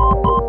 you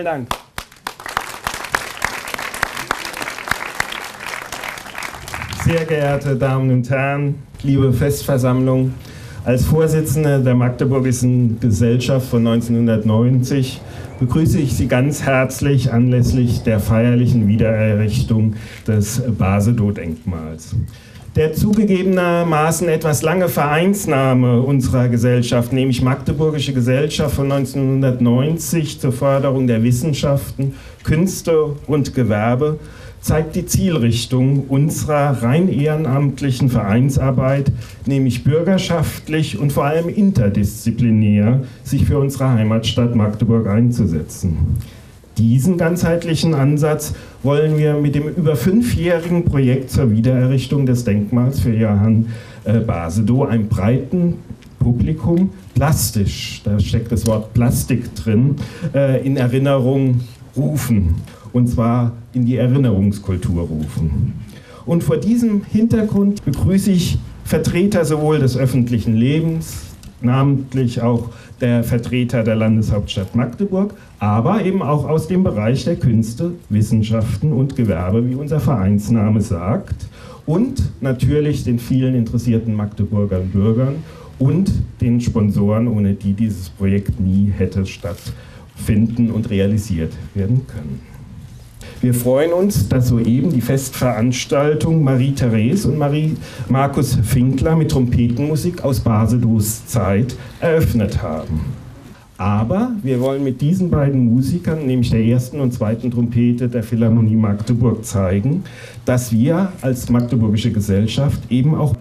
Vielen Dank. Sehr geehrte Damen und Herren, liebe Festversammlung, als Vorsitzender der Magdeburgischen Gesellschaft von 1990 begrüße ich Sie ganz herzlich anlässlich der feierlichen Wiedererrichtung des Basedow-Denkmals. Der zugegebenermaßen etwas lange Vereinsname unserer Gesellschaft, nämlich Magdeburgische Gesellschaft von 1990 zur Förderung der Wissenschaften, Künste und Gewerbe, zeigt die Zielrichtung unserer rein ehrenamtlichen Vereinsarbeit, nämlich bürgerschaftlich und vor allem interdisziplinär sich für unsere Heimatstadt Magdeburg einzusetzen. Diesen ganzheitlichen Ansatz wollen wir mit dem über fünfjährigen Projekt zur Wiedererrichtung des Denkmals für Johann äh, Basedow einem breiten Publikum plastisch, da steckt das Wort Plastik drin, äh, in Erinnerung rufen. Und zwar in die Erinnerungskultur rufen. Und vor diesem Hintergrund begrüße ich Vertreter sowohl des öffentlichen Lebens, namentlich auch der Vertreter der Landeshauptstadt Magdeburg, aber eben auch aus dem Bereich der Künste, Wissenschaften und Gewerbe, wie unser Vereinsname sagt, und natürlich den vielen interessierten Magdeburger Bürgern und den Sponsoren, ohne die dieses Projekt nie hätte stattfinden und realisiert werden können. Wir freuen uns, dass soeben die Festveranstaltung Marie-Therese und Marie Markus Finkler mit Trompetenmusik aus Basedows Zeit eröffnet haben. Aber wir wollen mit diesen beiden Musikern, nämlich der ersten und zweiten Trompete der Philharmonie Magdeburg, zeigen, dass wir als Magdeburgische Gesellschaft eben auch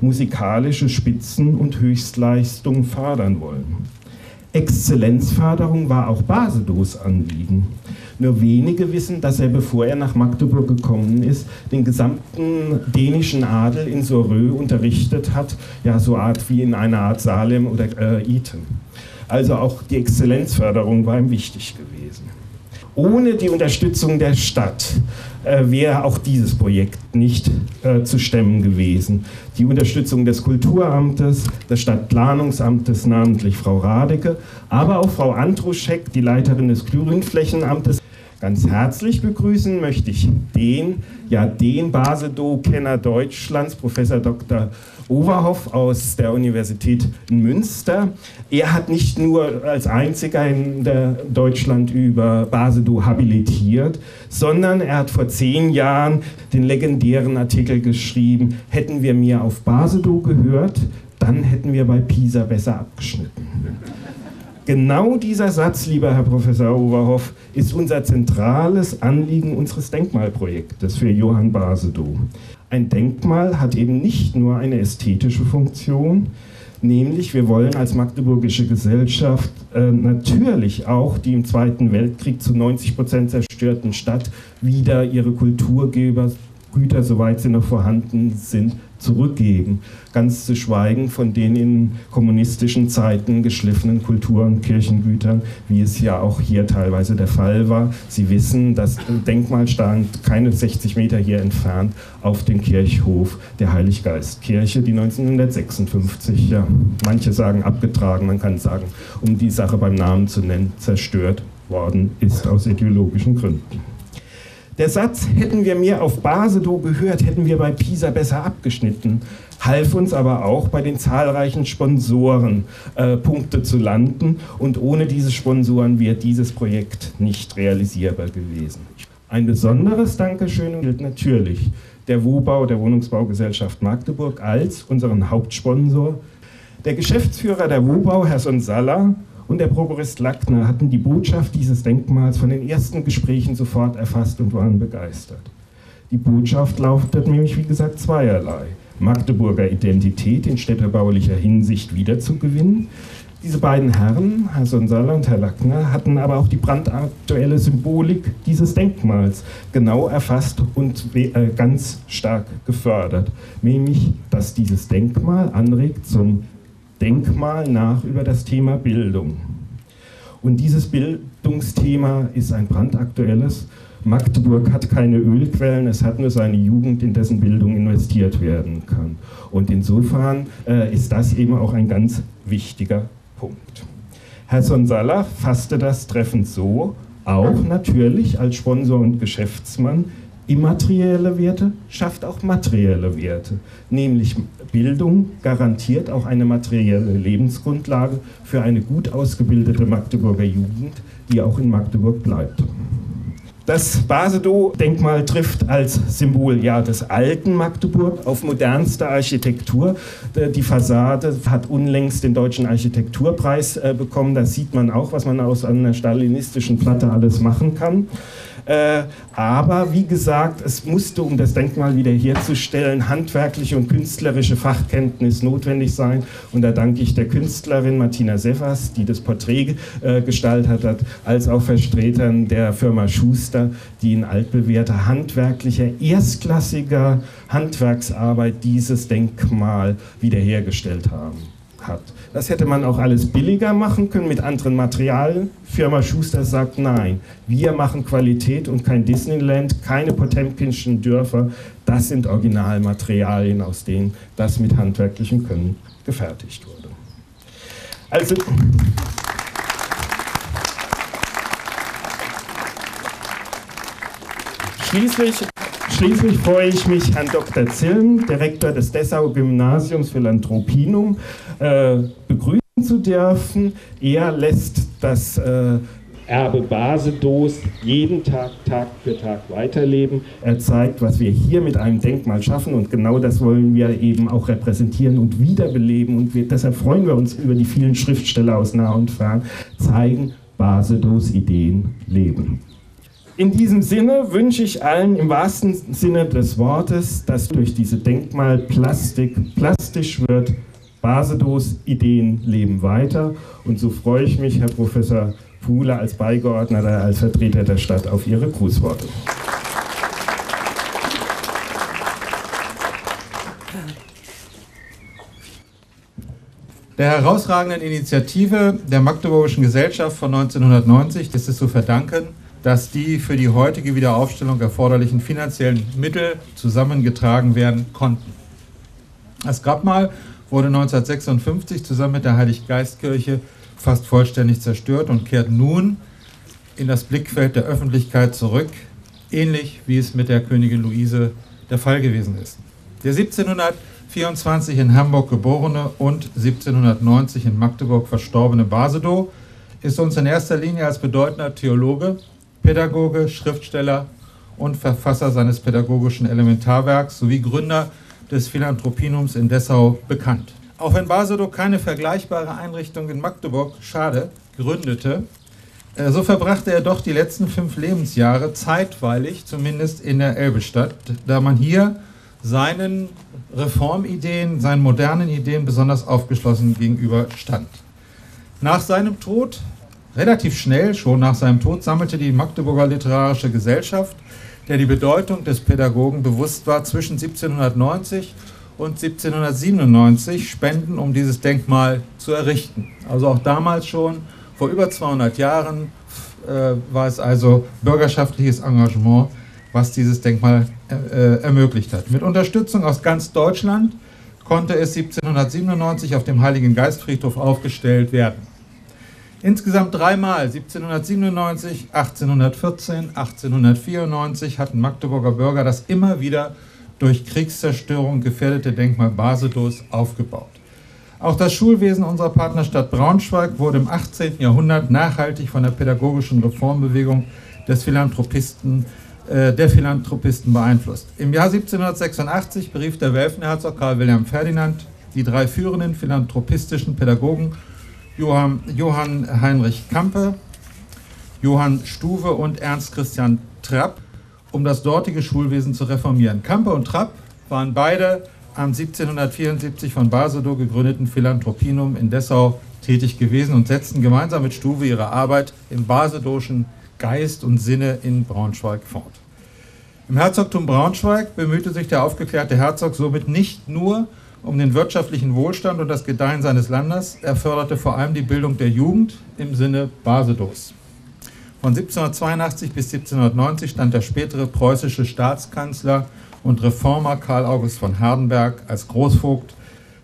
musikalische Spitzen und Höchstleistungen fördern wollen. Exzellenzförderung war auch Basedows Anliegen. Nur wenige wissen, dass er, bevor er nach Magdeburg gekommen ist, den gesamten dänischen Adel in Sorö unterrichtet hat, ja, so Art wie in einer Art Salem oder äh, Eton. Also auch die Exzellenzförderung war ihm wichtig gewesen. Ohne die Unterstützung der Stadt äh, wäre auch dieses Projekt nicht äh, zu stemmen gewesen. Die Unterstützung des Kulturamtes, des Stadtplanungsamtes, namentlich Frau Radeke, aber auch Frau Andruschek, die Leiterin des Grünflächenamtes, Ganz herzlich begrüßen möchte ich den, ja den Basedow-Kenner Deutschlands, Professor Dr. Overhoff aus der Universität Münster. Er hat nicht nur als einziger in Deutschland über Basedow habilitiert, sondern er hat vor zehn Jahren den legendären Artikel geschrieben, hätten wir mehr auf Basedow gehört, dann hätten wir bei Pisa besser abgeschnitten. Genau dieser Satz, lieber Herr Professor Overhoff, ist unser zentrales Anliegen unseres Denkmalprojektes für Johann Basedow. Ein Denkmal hat eben nicht nur eine ästhetische Funktion, nämlich wir wollen als Magdeburgische Gesellschaft äh, natürlich auch die im Zweiten Weltkrieg zu 90 Prozent zerstörten Stadt wieder ihre Kulturgeber Güter, soweit sie noch vorhanden sind, zurückgeben. Ganz zu schweigen von den in kommunistischen Zeiten geschliffenen Kultur- und Kirchengütern, wie es ja auch hier teilweise der Fall war. Sie wissen, das Denkmal stand keine 60 Meter hier entfernt auf dem Kirchhof der Heiliggeistkirche, die 1956, ja, manche sagen abgetragen, man kann sagen, um die Sache beim Namen zu nennen, zerstört worden ist aus ideologischen Gründen. Der Satz, hätten wir mehr auf Basedow gehört, hätten wir bei Pisa besser abgeschnitten, half uns aber auch bei den zahlreichen Sponsoren äh, Punkte zu landen und ohne diese Sponsoren wäre dieses Projekt nicht realisierbar gewesen. Ein besonderes Dankeschön gilt natürlich der WOBau, der Wohnungsbaugesellschaft Magdeburg, als unseren Hauptsponsor. Der Geschäftsführer der WOBau, Herr Sonsala, und der Prokurist Lackner hatten die Botschaft dieses Denkmals von den ersten Gesprächen sofort erfasst und waren begeistert. Die Botschaft lautet nämlich, wie gesagt, zweierlei. Magdeburger Identität in städtebaulicher Hinsicht wiederzugewinnen. Diese beiden Herren, Herr Sonsala und Herr Lackner, hatten aber auch die brandaktuelle Symbolik dieses Denkmals genau erfasst und äh, ganz stark gefördert. Nämlich, dass dieses Denkmal anregt zum Denkmal nach über das Thema Bildung. Und dieses Bildungsthema ist ein brandaktuelles. Magdeburg hat keine Ölquellen, es hat nur seine Jugend, in dessen Bildung investiert werden kann. Und insofern äh, ist das eben auch ein ganz wichtiger Punkt. Herr Sonsala fasste das treffend so, auch natürlich als Sponsor und Geschäftsmann, immaterielle Werte schafft auch materielle Werte, nämlich Bildung garantiert auch eine materielle Lebensgrundlage für eine gut ausgebildete Magdeburger Jugend, die auch in Magdeburg bleibt. Das Basedow-Denkmal trifft als Symbol ja, des alten Magdeburg auf modernste Architektur. Die Fassade hat unlängst den Deutschen Architekturpreis äh, bekommen. Da sieht man auch, was man aus einer stalinistischen Platte alles machen kann. Äh, aber wie gesagt, es musste, um das Denkmal wiederherzustellen, handwerkliche und künstlerische Fachkenntnis notwendig sein. Und da danke ich der Künstlerin Martina Seffers, die das Porträt äh, gestaltet hat, als auch Vertretern der Firma Schuster, die in altbewährter handwerklicher, erstklassiger Handwerksarbeit dieses Denkmal wiederhergestellt haben hat. Das hätte man auch alles billiger machen können mit anderen Materialien. Firma Schuster sagt nein. Wir machen Qualität und kein Disneyland, keine Potemkinschen Dörfer. Das sind Originalmaterialien, aus denen das mit handwerklichem Können gefertigt wurde. Also. Schließlich Schließlich freue ich mich, Herrn Dr. Zillen, Direktor des Dessau Gymnasiums Philanthropinum, äh, zu dürfen. Er lässt das äh, Erbe Basedos jeden Tag, Tag für Tag weiterleben. Er zeigt, was wir hier mit einem Denkmal schaffen und genau das wollen wir eben auch repräsentieren und wiederbeleben und wir, deshalb freuen wir uns über die vielen Schriftsteller aus nah und fern, zeigen, Basedos Ideen leben. In diesem Sinne wünsche ich allen im wahrsten Sinne des Wortes, dass durch diese Denkmalplastik plastisch wird. Basedos Ideen leben weiter. Und so freue ich mich, Herr Professor Fuhle, als Beigeordneter, als Vertreter der Stadt auf Ihre Grußworte. Der herausragenden Initiative der Magdeburgischen Gesellschaft von 1990 ist es zu verdanken, dass die für die heutige Wiederaufstellung erforderlichen finanziellen Mittel zusammengetragen werden konnten. Das Grabmal wurde 1956 zusammen mit der Heiliggeistkirche fast vollständig zerstört und kehrt nun in das Blickfeld der Öffentlichkeit zurück, ähnlich wie es mit der Königin Luise der Fall gewesen ist. Der 1724 in Hamburg geborene und 1790 in Magdeburg verstorbene Basedow ist uns in erster Linie als bedeutender Theologe Pädagoge, Schriftsteller und Verfasser seines pädagogischen Elementarwerks sowie Gründer des Philanthropinums in Dessau bekannt. Auch wenn Basedow keine vergleichbare Einrichtung in Magdeburg, schade, gründete, äh, so verbrachte er doch die letzten fünf Lebensjahre zeitweilig, zumindest in der Elbestadt, da man hier seinen Reformideen, seinen modernen Ideen besonders aufgeschlossen gegenüber stand. Nach seinem Tod Relativ schnell, schon nach seinem Tod, sammelte die Magdeburger Literarische Gesellschaft, der die Bedeutung des Pädagogen bewusst war, zwischen 1790 und 1797 Spenden, um dieses Denkmal zu errichten. Also auch damals schon, vor über 200 Jahren, äh, war es also bürgerschaftliches Engagement, was dieses Denkmal äh, ermöglicht hat. Mit Unterstützung aus ganz Deutschland konnte es 1797 auf dem Heiligen Geistfriedhof aufgestellt werden. Insgesamt dreimal, 1797, 1814, 1894, hatten Magdeburger Bürger das immer wieder durch Kriegszerstörung gefährdete Denkmal Basedos aufgebaut. Auch das Schulwesen unserer Partnerstadt Braunschweig wurde im 18. Jahrhundert nachhaltig von der pädagogischen Reformbewegung des Philanthropisten äh, der Philanthropisten beeinflusst. Im Jahr 1786 berief der Welfenherzog Karl Wilhelm Ferdinand die drei führenden philanthropistischen Pädagogen Johann, Johann Heinrich Kampe, Johann Stuwe und Ernst Christian Trapp, um das dortige Schulwesen zu reformieren. Kampe und Trapp waren beide am 1774 von Basedow gegründeten Philanthropinum in Dessau tätig gewesen und setzten gemeinsam mit Stuwe ihre Arbeit im basedowschen Geist und Sinne in Braunschweig fort. Im Herzogtum Braunschweig bemühte sich der aufgeklärte Herzog somit nicht nur um den wirtschaftlichen Wohlstand und das Gedeihen seines Landes, er förderte vor allem die Bildung der Jugend im Sinne Basedows. Von 1782 bis 1790 stand der spätere preußische Staatskanzler und Reformer Karl August von Hardenberg als Großvogt,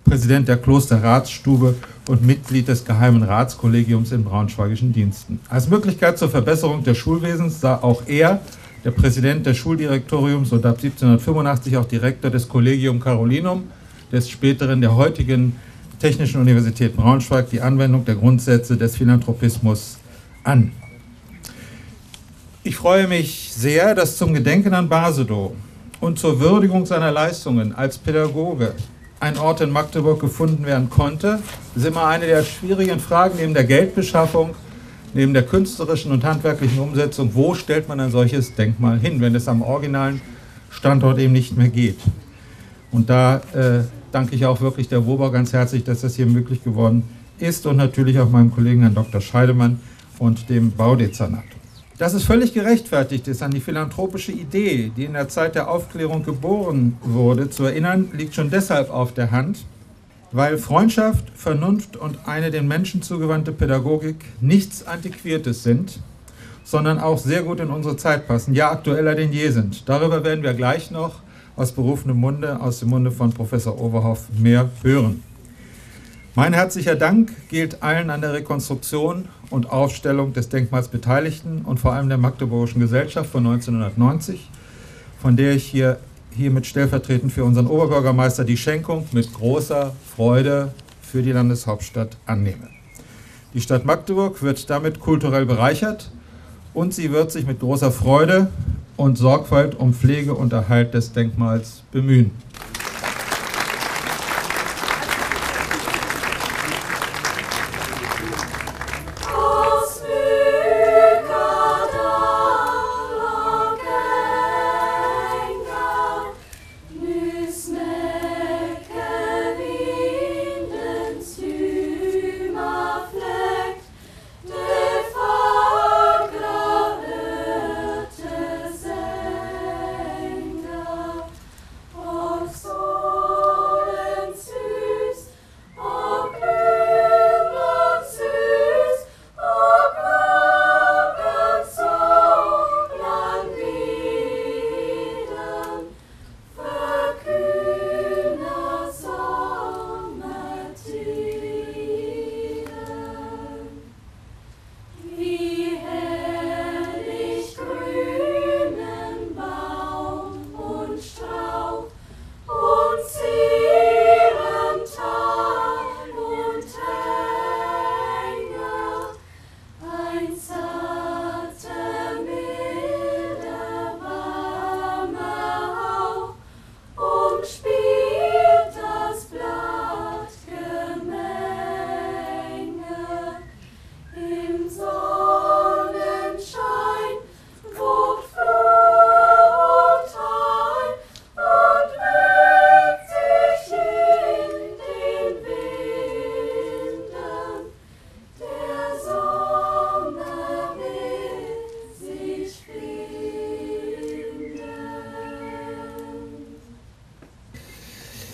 Präsident der Klosterratsstube und Mitglied des Geheimen Ratskollegiums in braunschweigischen Diensten. Als Möglichkeit zur Verbesserung des Schulwesens sah auch er, der Präsident des Schuldirektoriums und ab 1785 auch Direktor des Collegium Carolinum, des späteren der heutigen Technischen Universität Braunschweig, die Anwendung der Grundsätze des Philanthropismus an. Ich freue mich sehr, dass zum Gedenken an Basedow und zur Würdigung seiner Leistungen als Pädagoge ein Ort in Magdeburg gefunden werden konnte. Das ist immer eine der schwierigen Fragen neben der Geldbeschaffung, neben der künstlerischen und handwerklichen Umsetzung. Wo stellt man ein solches Denkmal hin, wenn es am originalen Standort eben nicht mehr geht? Und da äh, danke ich auch wirklich der WOBA ganz herzlich, dass das hier möglich geworden ist und natürlich auch meinem Kollegen Herrn Dr. Scheidemann und dem Baudezernat. Dass es völlig gerechtfertigt ist, an die philanthropische Idee, die in der Zeit der Aufklärung geboren wurde, zu erinnern, liegt schon deshalb auf der Hand, weil Freundschaft, Vernunft und eine den Menschen zugewandte Pädagogik nichts Antiquiertes sind, sondern auch sehr gut in unsere Zeit passen, ja aktueller denn je sind. Darüber werden wir gleich noch aus berufenem Munde, aus dem Munde von Professor Overhoff mehr hören. Mein herzlicher Dank gilt allen an der Rekonstruktion und Aufstellung des Denkmals Beteiligten und vor allem der Magdeburgischen Gesellschaft von 1990, von der ich hier hiermit stellvertretend für unseren Oberbürgermeister die Schenkung mit großer Freude für die Landeshauptstadt annehme. Die Stadt Magdeburg wird damit kulturell bereichert und sie wird sich mit großer Freude und Sorgfalt um Pflege und Erhalt des Denkmals bemühen.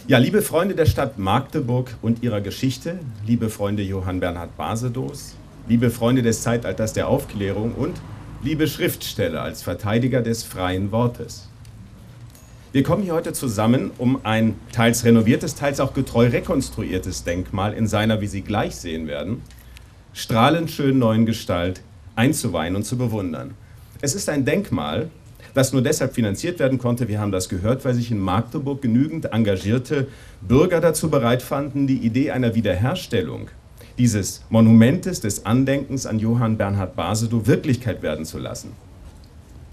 Ja, liebe Freunde der Stadt Magdeburg und ihrer Geschichte, liebe Freunde Johann Bernhard Basedows, liebe Freunde des Zeitalters der Aufklärung und liebe Schriftsteller als Verteidiger des freien Wortes. Wir kommen hier heute zusammen, um ein teils renoviertes, teils auch getreu rekonstruiertes Denkmal in seiner, wie Sie gleich sehen werden, strahlend schön neuen Gestalt einzuweihen und zu bewundern. Es ist ein Denkmal, das nur deshalb finanziert werden konnte, wir haben das gehört, weil sich in Magdeburg genügend engagierte Bürger dazu bereit fanden, die Idee einer Wiederherstellung dieses Monumentes des Andenkens an Johann Bernhard Basedow Wirklichkeit werden zu lassen.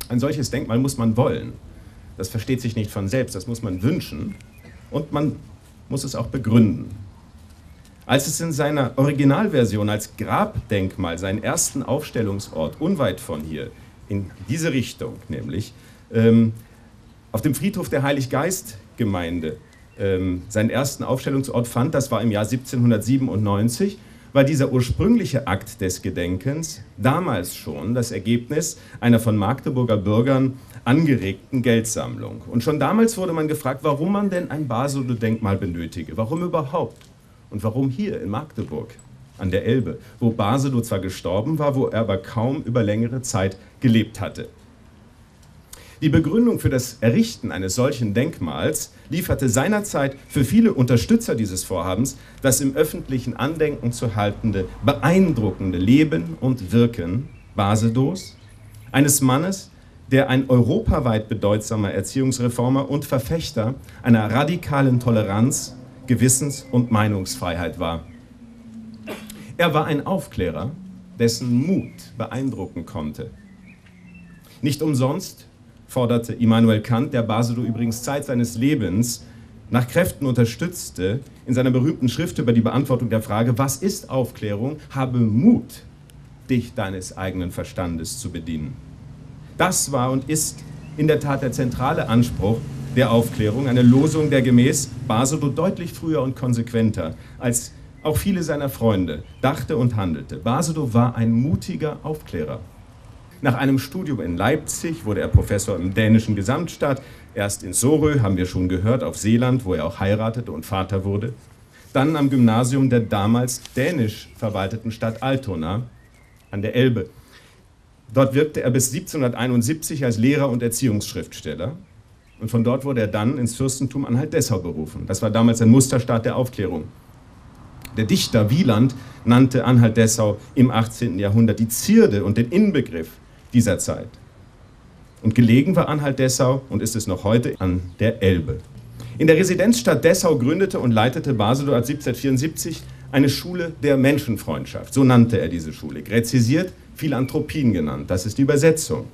Ein solches Denkmal muss man wollen. Das versteht sich nicht von selbst, das muss man wünschen und man muss es auch begründen. Als es in seiner Originalversion als Grabdenkmal seinen ersten Aufstellungsort unweit von hier, in diese Richtung nämlich, ähm, auf dem Friedhof der Heiliggeistgemeinde ähm, seinen ersten Aufstellungsort fand, das war im Jahr 1797, war dieser ursprüngliche Akt des Gedenkens damals schon das Ergebnis einer von Magdeburger Bürgern angeregten Geldsammlung. Und schon damals wurde man gefragt, warum man denn ein Basedow-Denkmal benötige, warum überhaupt und warum hier in Magdeburg an der Elbe, wo Basedow zwar gestorben war, wo er aber kaum über längere Zeit gelebt hatte. Die Begründung für das Errichten eines solchen Denkmals lieferte seinerzeit für viele Unterstützer dieses Vorhabens das im öffentlichen Andenken zu haltende, beeindruckende Leben und Wirken Basedows, eines Mannes, der ein europaweit bedeutsamer Erziehungsreformer und Verfechter einer radikalen Toleranz, Gewissens- und Meinungsfreiheit war. Er war ein Aufklärer, dessen Mut beeindrucken konnte. Nicht umsonst forderte Immanuel Kant, der Basedow übrigens Zeit seines Lebens nach Kräften unterstützte, in seiner berühmten Schrift über die Beantwortung der Frage, was ist Aufklärung, habe Mut, dich deines eigenen Verstandes zu bedienen. Das war und ist in der Tat der zentrale Anspruch der Aufklärung, eine Losung, der gemäß Basedow deutlich früher und konsequenter als auch viele seiner Freunde dachte und handelte. Basedow war ein mutiger Aufklärer. Nach einem Studium in Leipzig wurde er Professor im dänischen Gesamtstaat. Erst in Sorö, haben wir schon gehört, auf Seeland, wo er auch heiratete und Vater wurde. Dann am Gymnasium der damals dänisch verwalteten Stadt Altona an der Elbe. Dort wirkte er bis 1771 als Lehrer und Erziehungsschriftsteller. Und von dort wurde er dann ins Fürstentum Anhalt-Dessau berufen. Das war damals ein Musterstaat der Aufklärung. Der Dichter Wieland nannte Anhalt-Dessau im 18. Jahrhundert die Zierde und den Inbegriff dieser Zeit. Und gelegen war Anhalt-Dessau und ist es noch heute an der Elbe. In der Residenzstadt Dessau gründete und leitete Basedow 1774 eine Schule der Menschenfreundschaft. So nannte er diese Schule. Gräzisiert Philanthropien genannt. Das ist die Übersetzung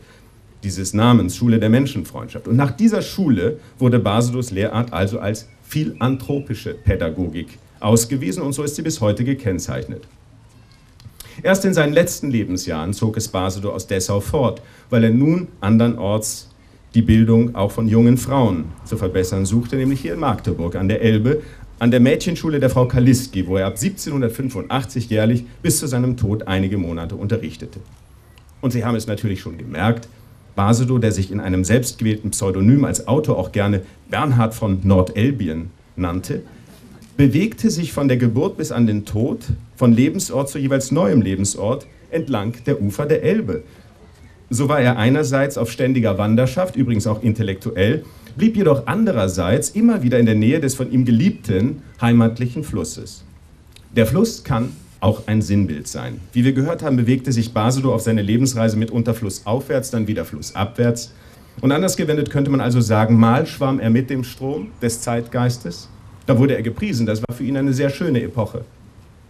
dieses Namens, Schule der Menschenfreundschaft. Und nach dieser Schule wurde Basedows Lehrart also als philanthropische Pädagogik ausgewiesen und so ist sie bis heute gekennzeichnet. Erst in seinen letzten Lebensjahren zog es Basedow aus Dessau fort, weil er nun andernorts die Bildung auch von jungen Frauen zu verbessern suchte, nämlich hier in Magdeburg an der Elbe, an der Mädchenschule der Frau Kaliski, wo er ab 1785 jährlich bis zu seinem Tod einige Monate unterrichtete. Und Sie haben es natürlich schon gemerkt, Basedow, der sich in einem selbstgewählten Pseudonym als Autor auch gerne Bernhard von Nordelbien nannte, bewegte sich von der Geburt bis an den Tod, von Lebensort zu jeweils neuem Lebensort, entlang der Ufer der Elbe. So war er einerseits auf ständiger Wanderschaft, übrigens auch intellektuell, blieb jedoch andererseits immer wieder in der Nähe des von ihm geliebten heimatlichen Flusses. Der Fluss kann auch ein Sinnbild sein. Wie wir gehört haben, bewegte sich Basedow auf seine Lebensreise mitunter flussaufwärts, dann wieder flussabwärts. Und anders gewendet könnte man also sagen, mal schwamm er mit dem Strom des Zeitgeistes, da wurde er gepriesen. Das war für ihn eine sehr schöne Epoche.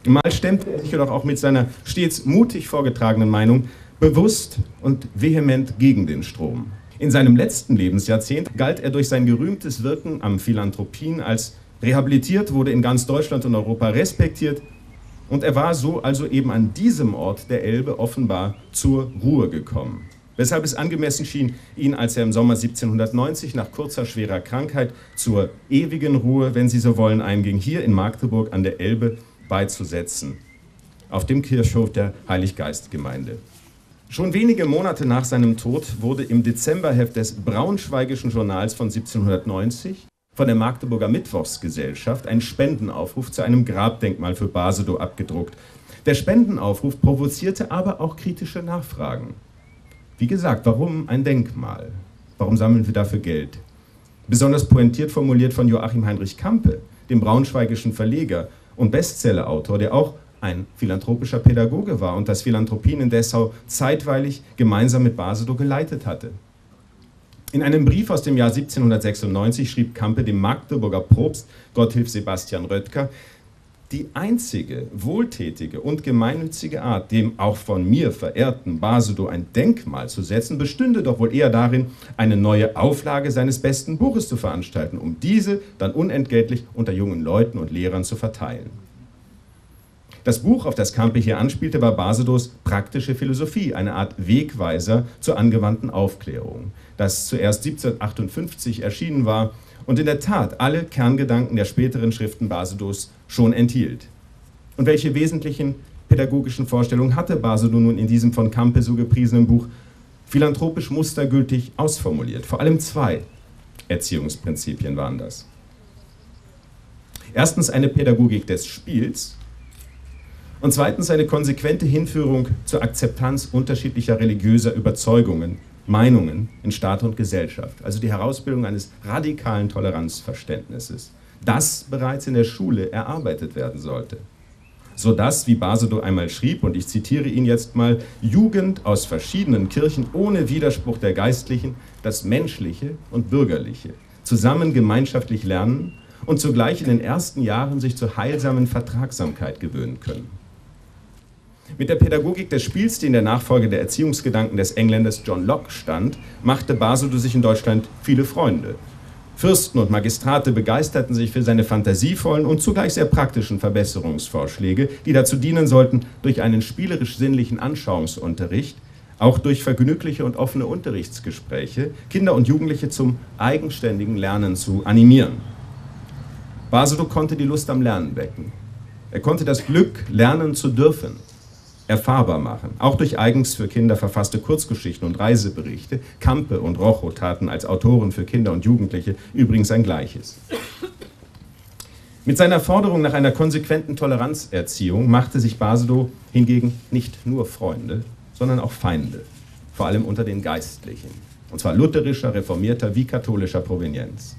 Mal stemmte er sich jedoch auch mit seiner stets mutig vorgetragenen Meinung bewusst und vehement gegen den Strom. In seinem letzten Lebensjahrzehnt galt er durch sein gerühmtes Wirken am Philanthropien als rehabilitiert, wurde in ganz Deutschland und Europa respektiert und er war so also eben an diesem Ort der Elbe offenbar zur Ruhe gekommen weshalb es angemessen schien, ihn, als er im Sommer 1790 nach kurzer schwerer Krankheit zur ewigen Ruhe, wenn Sie so wollen, einging, hier in Magdeburg an der Elbe beizusetzen, auf dem Kirchhof der Heiliggeistgemeinde. Schon wenige Monate nach seinem Tod wurde im Dezemberheft des Braunschweigischen Journals von 1790 von der Magdeburger Mittwochsgesellschaft ein Spendenaufruf zu einem Grabdenkmal für Basedow abgedruckt. Der Spendenaufruf provozierte aber auch kritische Nachfragen. Wie gesagt, warum ein Denkmal? Warum sammeln wir dafür Geld? Besonders pointiert formuliert von Joachim Heinrich Kampe, dem braunschweigischen Verleger und Bestsellerautor, der auch ein philanthropischer Pädagoge war und das Philanthropien in Dessau zeitweilig gemeinsam mit Basedow geleitet hatte. In einem Brief aus dem Jahr 1796 schrieb Kampe dem Magdeburger Propst Gotthilf Sebastian Röttger, Die einzige wohltätige und gemeinnützige Art, dem auch von mir verehrten Basedow ein Denkmal zu setzen, bestünde doch wohl eher darin, eine neue Auflage seines besten Buches zu veranstalten, um diese dann unentgeltlich unter jungen Leuten und Lehrern zu verteilen. Das Buch, auf das Campe hier anspielte, war Basedows Praktische Philosophie, eine Art Wegweiser zur angewandten Aufklärung, das zuerst 1758 erschienen war und in der Tat alle Kerngedanken der späteren Schriften Basedows schon enthielt. Und welche wesentlichen pädagogischen Vorstellungen hatte Basedow nun in diesem von Campe so gepriesenen Buch philanthropisch mustergültig ausformuliert? Vor allem zwei Erziehungsprinzipien waren das. Erstens eine Pädagogik des Spiels und zweitens eine konsequente Hinführung zur Akzeptanz unterschiedlicher religiöser Überzeugungen Meinungen in Staat und Gesellschaft, also die Herausbildung eines radikalen Toleranzverständnisses, das bereits in der Schule erarbeitet werden sollte. Sodass, wie Basedow einmal schrieb, und ich zitiere ihn jetzt mal, Jugend aus verschiedenen Kirchen ohne Widerspruch der Geistlichen das Menschliche und Bürgerliche zusammen gemeinschaftlich lernen und zugleich in den ersten Jahren sich zur heilsamen Vertragsamkeit gewöhnen können. Mit der Pädagogik des Spiels, die in der Nachfolge der Erziehungsgedanken des Engländers John Locke stand, machte Basedow sich in Deutschland viele Freunde. Fürsten und Magistrate begeisterten sich für seine fantasievollen und zugleich sehr praktischen Verbesserungsvorschläge, die dazu dienen sollten, durch einen spielerisch-sinnlichen Anschauungsunterricht, auch durch vergnügliche und offene Unterrichtsgespräche, Kinder und Jugendliche zum eigenständigen Lernen zu animieren. Basedow konnte die Lust am Lernen wecken. Er konnte das Glück, lernen zu dürfen, erfahrbar machen. Auch durch eigens für Kinder verfasste Kurzgeschichten und Reiseberichte. Kampe und Rocho taten als Autoren für Kinder und Jugendliche übrigens ein Gleiches. Mit seiner Forderung nach einer konsequenten Toleranzerziehung machte sich Basedow hingegen nicht nur Freunde, sondern auch Feinde, vor allem unter den Geistlichen, und zwar lutherischer, reformierter wie katholischer Provenienz.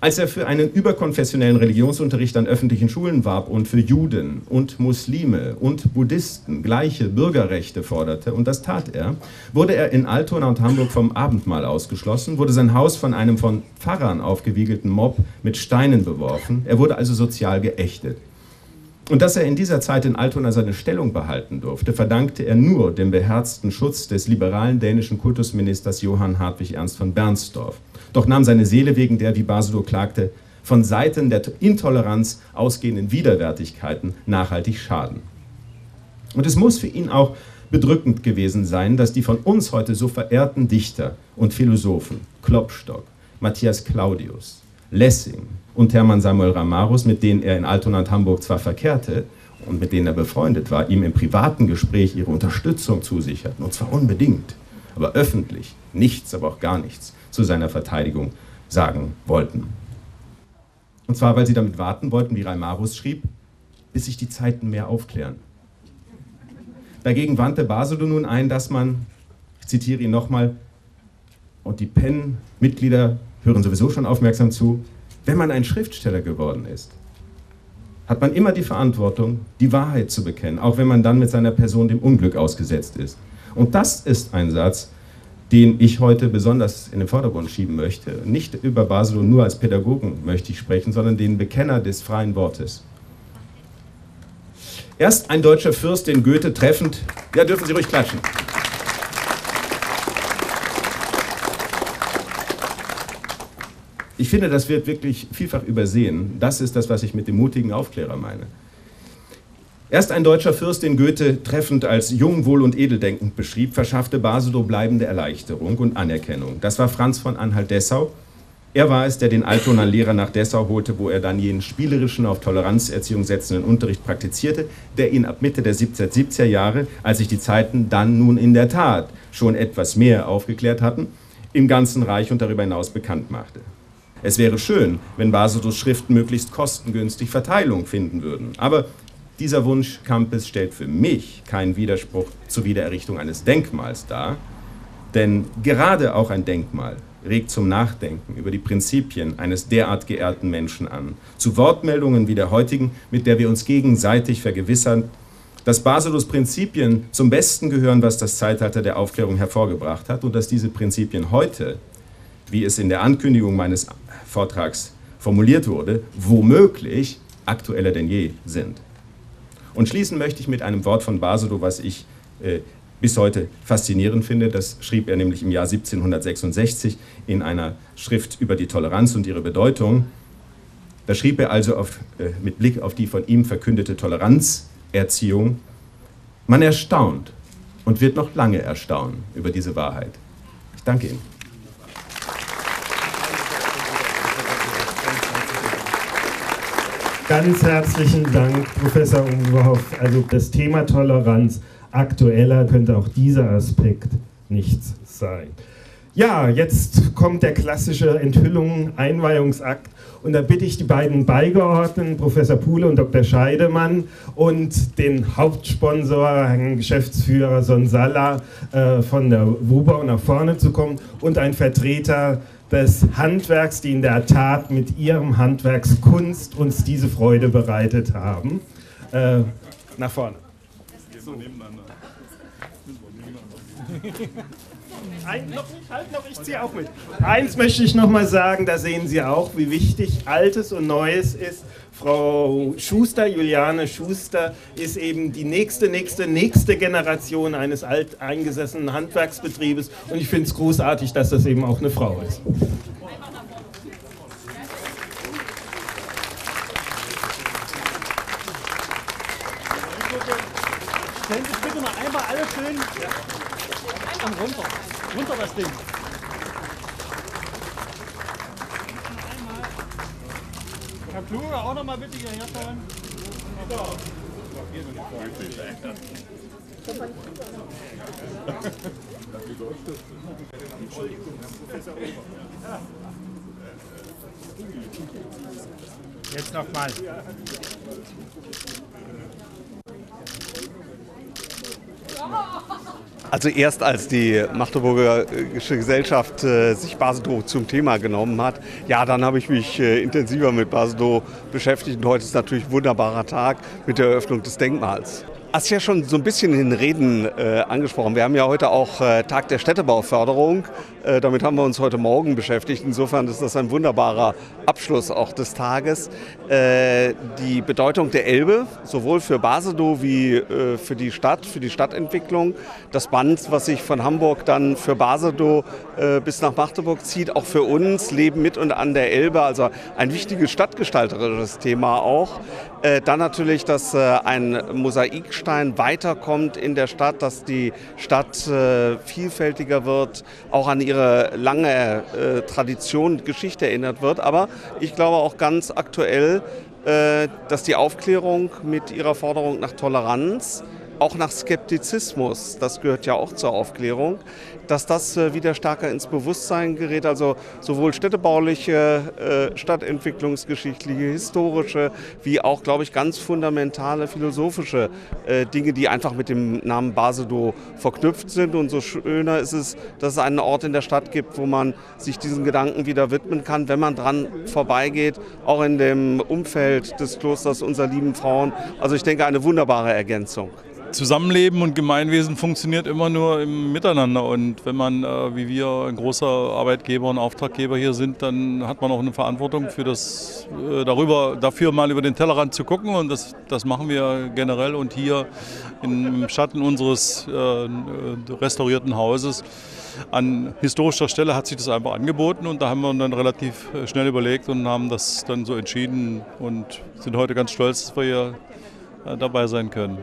Als er für einen überkonfessionellen Religionsunterricht an öffentlichen Schulen warb und für Juden und Muslime und Buddhisten gleiche Bürgerrechte forderte, und das tat er, wurde er in Altona und Hamburg vom Abendmahl ausgeschlossen, wurde sein Haus von einem von Pfarrern aufgewiegelten Mob mit Steinen beworfen, er wurde also sozial geächtet. Und dass er in dieser Zeit in Altona seine Stellung behalten durfte, verdankte er nur dem beherzten Schutz des liberalen dänischen Kultusministers Johann Hartwig Ernst von Bernsdorf. Doch nahm seine Seele wegen der, wie Basedow klagte, von Seiten der Intoleranz ausgehenden Widerwärtigkeiten nachhaltig Schaden. Und es muss für ihn auch bedrückend gewesen sein, dass die von uns heute so verehrten Dichter und Philosophen Klopstock, Matthias Claudius, Lessing und Hermann Samuel Ramarus, mit denen er in Altona und Hamburg zwar verkehrte und mit denen er befreundet war, ihm im privaten Gespräch ihre Unterstützung zusicherten, und zwar unbedingt, aber öffentlich, nichts, aber auch gar nichts zu seiner Verteidigung sagen wollten. Und zwar, weil sie damit warten wollten, wie Reimarus schrieb, bis sich die Zeiten mehr aufklären. Dagegen wandte Basedow nun ein, dass man, ich zitiere ihn nochmal, und die PEN-Mitglieder hören sowieso schon aufmerksam zu, wenn man ein Schriftsteller geworden ist, hat man immer die Verantwortung, die Wahrheit zu bekennen, auch wenn man dann mit seiner Person dem Unglück ausgesetzt ist. Und das ist ein Satz, den ich heute besonders in den Vordergrund schieben möchte. Nicht über Baselow nur als Pädagogen möchte ich sprechen, sondern den Bekenner des freien Wortes. Erst ein deutscher Fürst, den Goethe treffend, ja, dürfen Sie ruhig klatschen. Ich finde, das wird wirklich vielfach übersehen. Das ist das, was ich mit dem mutigen Aufklärer meine. Erst ein deutscher Fürst, den Goethe treffend als jung, wohl und edeldenkend beschrieb, verschaffte Basedow bleibende Erleichterung und Anerkennung. Das war Franz von Anhalt-Dessau. Er war es, der den Altoner Lehrer nach Dessau holte, wo er dann jenen spielerischen, auf Toleranzerziehung setzenden Unterricht praktizierte, der ihn ab Mitte der 1770er Jahre, als sich die Zeiten dann nun in der Tat schon etwas mehr aufgeklärt hatten, im ganzen Reich und darüber hinaus bekannt machte. Es wäre schön, wenn Basedows Schriften möglichst kostengünstig Verteilung finden würden. Aber dieser Wunsch Campes stellt für mich keinen Widerspruch zur Wiedererrichtung eines Denkmals dar, denn gerade auch ein Denkmal regt zum Nachdenken über die Prinzipien eines derart geehrten Menschen an, zu Wortmeldungen wie der heutigen, mit der wir uns gegenseitig vergewissern, dass Baselos Prinzipien zum Besten gehören, was das Zeitalter der Aufklärung hervorgebracht hat und dass diese Prinzipien heute, wie es in der Ankündigung meines Vortrags formuliert wurde, womöglich aktueller denn je sind. Und schließen möchte ich mit einem Wort von Basedow, was ich äh, bis heute faszinierend finde. Das schrieb er nämlich im Jahr 1766 in einer Schrift über die Toleranz und ihre Bedeutung. Da schrieb er also auf, äh, mit Blick auf die von ihm verkündete Toleranzerziehung, man erstaunt und wird noch lange erstaunen über diese Wahrheit. Ich danke Ihnen. Ganz herzlichen Dank, Professor Ungerhoff. Also das Thema Toleranz, aktueller könnte auch dieser Aspekt nicht sein. Ja, jetzt kommt der klassische Enthüllung, Einweihungsakt. Und da bitte ich die beiden Beigeordneten, Professor Puhle und Dr. Scheidemann, und den Hauptsponsor, Herrn Geschäftsführer Sonsala äh, von der WUBA nach vorne zu kommen und ein Vertreter des Handwerks, die in der Tat mit ihrem Handwerkskunst uns diese Freude bereitet haben. Äh, nach vorne. So. Ein, noch nicht, halt noch, ich ziehe auch mit. Eins möchte ich noch mal sagen, da sehen Sie auch, wie wichtig Altes und Neues ist. Frau Schuster, Juliane Schuster, ist eben die nächste, nächste, nächste Generation eines alteingesessenen Handwerksbetriebes. Und ich finde es großartig, dass das eben auch eine Frau ist. Stellen Sie sich bitte mal einmal alle schön ja. und runter. Runter das Ding. Herr Kluge, auch noch mal bitte hierher schauen. Jetzt nochmal. Also erst als die Magdeburgische Gesellschaft äh, sich Basedow zum Thema genommen hat, ja, dann habe ich mich äh, intensiver mit Basedow beschäftigt und heute ist natürlich ein wunderbarer Tag mit der Eröffnung des Denkmals. Hast ja schon so ein bisschen in Reden äh, angesprochen. Wir haben ja heute auch äh, Tag der Städtebauförderung. Äh, damit haben wir uns heute Morgen beschäftigt. Insofern ist das ein wunderbarer Abschluss auch des Tages. Äh, die Bedeutung der Elbe, sowohl für Basedow wie äh, für die Stadt, für die Stadtentwicklung. Das Band, was sich von Hamburg dann für Basedow äh, bis nach Magdeburg zieht, auch für uns, Leben mit und an der Elbe. Also ein wichtiges stadtgestalterisches Thema auch. dann natürlich, dass ein Mosaikstein weiterkommt in der Stadt, dass die Stadt vielfältiger wird, auch an ihre ihre lange äh, Tradition, Geschichte erinnert wird. Aber ich glaube auch ganz aktuell, äh, dass die Aufklärung mit ihrer Forderung nach Toleranz auch nach Skeptizismus, das gehört ja auch zur Aufklärung, dass das äh, wieder stärker ins Bewusstsein gerät. Also sowohl städtebauliche, äh, stadtentwicklungsgeschichtliche, historische, wie auch, glaube ich, ganz fundamentale philosophische äh, Dinge, die einfach mit dem Namen Basedow verknüpft sind. Und so schöner ist es, dass es einen Ort in der Stadt gibt, wo man sich diesen Gedanken wieder widmen kann, wenn man dran vorbeigeht, auch in dem Umfeld des Klosters unserer lieben Frauen. Also ich denke, eine wunderbare Ergänzung. Zusammenleben und Gemeinwesen funktioniert immer nur im Miteinander. Und wenn man, äh, wie wir, ein großer Arbeitgeber und Auftraggeber hier sind, dann hat man auch eine Verantwortung für das, äh, darüber, dafür mal über den Tellerrand zu gucken. Und das, das machen wir generell und hier im Schatten unseres äh, restaurierten Hauses. An historischer Stelle hat sich das einfach angeboten und da haben wir dann relativ äh, schnell überlegt und haben das dann so entschieden und sind heute ganz stolz, dass wir hier äh, dabei sein können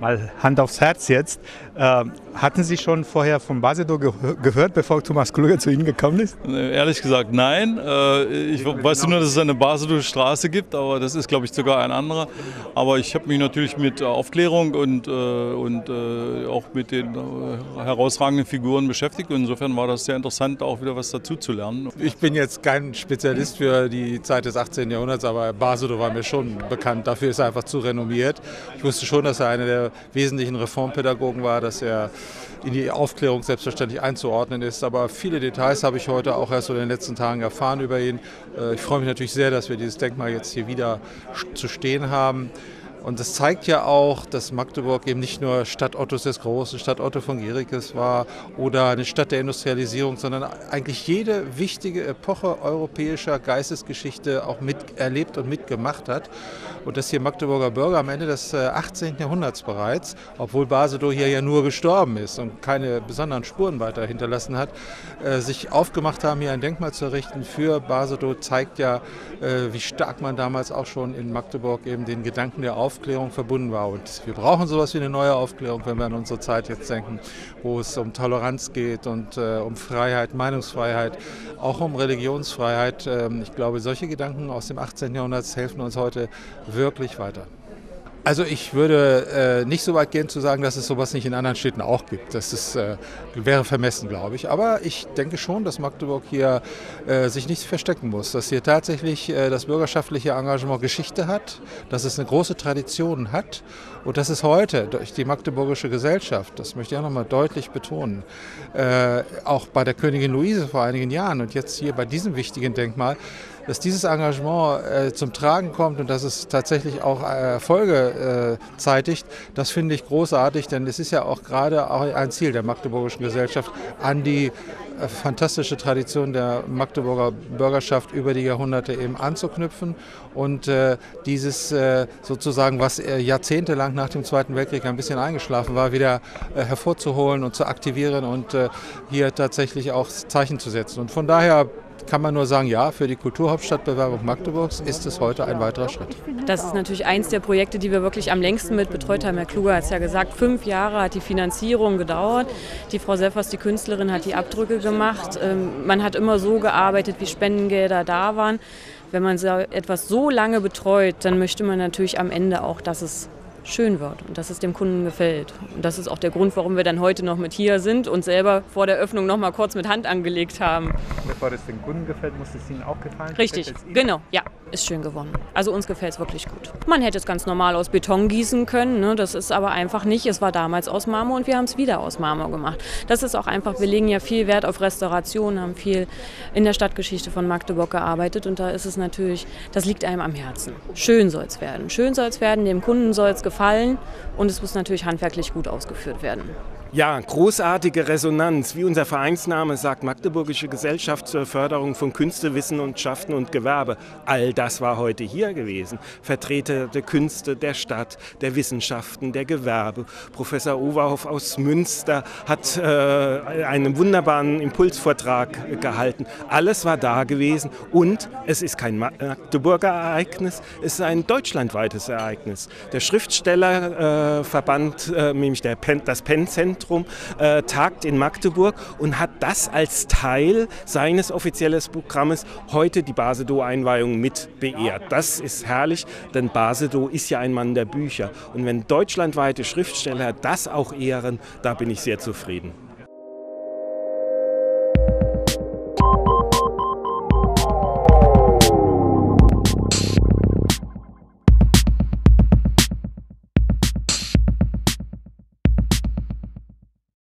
mal Hand aufs Herz jetzt. Ähm, hatten Sie schon vorher von Basedow ge gehört, bevor Thomas Kluge zu Ihnen gekommen ist? Äh, ehrlich gesagt, nein. Äh, ich weiß nur, dass es eine Basedow-Straße gibt, aber das ist, glaube ich, sogar ein anderer. Aber ich habe mich natürlich mit Aufklärung und, äh, und äh, auch mit den äh, herausragenden Figuren beschäftigt. Und insofern war das sehr interessant, auch wieder was dazu zu lernen. Ich bin jetzt kein Spezialist für die Zeit des 18. Jahrhunderts, aber Basedow war mir schon bekannt. Dafür ist er einfach zu renommiert. Ich wusste schon, dass er einer der wesentlichen Reformpädagogen war, dass er in die Aufklärung selbstverständlich einzuordnen ist. Aber viele Details habe ich heute auch erst in den letzten Tagen erfahren über ihn. Äh, ich freue mich natürlich sehr, dass wir dieses Denkmal jetzt hier wieder zu stehen haben. Und das zeigt ja auch, dass Magdeburg eben nicht nur Stadt Ottos des Großen, Stadt Otto von Gericke war oder eine Stadt der Industrialisierung, sondern eigentlich jede wichtige Epoche europäischer Geistesgeschichte auch miterlebt und mitgemacht hat. Und dass hier Magdeburger Bürger am Ende des 18. Äh, Jahrhunderts bereits, obwohl Basedow hier ja nur gestorben ist und keine besonderen Spuren weiter hinterlassen hat, äh, sich aufgemacht haben, hier ein Denkmal zu errichten für Basedow, zeigt ja, äh, wie stark man damals auch schon in Magdeburg eben den Gedanken der Aufklärung verbunden war. Und wir brauchen sowas wie eine neue Aufklärung, wenn wir an unsere Zeit jetzt denken, wo es um Toleranz geht und äh, um Freiheit, Meinungsfreiheit, auch um Religionsfreiheit. Ähm, ich glaube, solche Gedanken aus dem 18. Jahrhundert helfen uns heute wirklich weiter. Also ich würde äh, nicht so weit gehen zu sagen, dass es sowas nicht in anderen Städten auch gibt. Das ist, äh, wäre vermessen, glaube ich. Aber ich denke schon, dass Magdeburg hier äh, sich nicht verstecken muss, dass hier tatsächlich äh, das bürgerschaftliche Engagement Geschichte hat, dass es eine große Tradition hat und dass es heute durch die magdeburgische Gesellschaft, das möchte ich auch nochmal deutlich betonen, äh, auch bei der Königin Luise vor einigen Jahren und jetzt hier bei diesem wichtigen Denkmal, dass dieses Engagement äh, zum Tragen kommt und dass es tatsächlich auch äh, Erfolge äh, zeitigt, das finde ich großartig, denn es ist ja auch gerade ein Ziel der magdeburgischen Gesellschaft, an die äh, fantastische Tradition der Magdeburger Bürgerschaft über die Jahrhunderte eben anzuknüpfen und äh, dieses sozusagen, was jahrzehntelang nach dem Zweiten Weltkrieg ein bisschen eingeschlafen war, wieder hervorzuholen und zu aktivieren und hier tatsächlich auch Zeichen zu setzen. Und von daher kann man nur sagen, ja, für die Kulturhauptstadtbewerbung Magdeburgs ist es heute ein weiterer Schritt. Das ist natürlich eins der Projekte, die wir wirklich am längsten mit betreut haben. Herr Kluger hat es ja gesagt, fünf Jahre hat die Finanzierung gedauert. Die Frau Seffers, die Künstlerin, hat die Abdrücke gemacht. Ähm, man hat immer so gearbeitet, wie Spendengelder da waren. Wenn man etwas so lange betreut, dann möchte man natürlich am Ende auch, dass es schön wird und dass es dem Kunden gefällt. Und das ist auch der Grund, warum wir dann heute noch mit hier sind und selber vor der Öffnung noch mal kurz mit Hand angelegt haben. Bevor das dem Kunden gefällt, muss es Ihnen auch gefallen? Richtig, genau, ja, ist schön geworden. Also uns gefällt es wirklich gut. Man hätte es ganz normal aus Beton gießen können, ne? das ist aber einfach nicht. Es war damals aus Marmor und wir haben es wieder aus Marmor gemacht. Das ist auch einfach, wir legen ja viel Wert auf Restauration, haben viel in der Stadtgeschichte von Magdeburg gearbeitet und da ist es natürlich, das liegt einem am Herzen. Schön soll es werden. Schön soll es werden, dem Kunden soll es gefallen gefallen und es muss natürlich handwerklich gut ausgeführt werden. Ja, großartige Resonanz. Wie unser Vereinsname sagt, Magdeburgische Gesellschaft zur Förderung von Künste, Wissenschaften und Gewerbe. All das war heute hier gewesen. Vertreter der Künste, der Stadt, der Wissenschaften, der Gewerbe. Professor Overhoff aus Münster hat äh, einen wunderbaren Impulsvortrag gehalten. Alles war da gewesen und es ist kein Magdeburger Ereignis, es ist ein deutschlandweites Ereignis. Der Schriftstellerverband, äh, nämlich der Pen, das Penn-Zentrum, Zentrum äh, tagt in Magdeburg und hat das als Teil seines offiziellen Programmes heute die Basedow-Einweihung mit beehrt. Das ist herrlich, denn Basedow ist ja ein Mann der Bücher. Und wenn deutschlandweite Schriftsteller das auch ehren, da bin ich sehr zufrieden.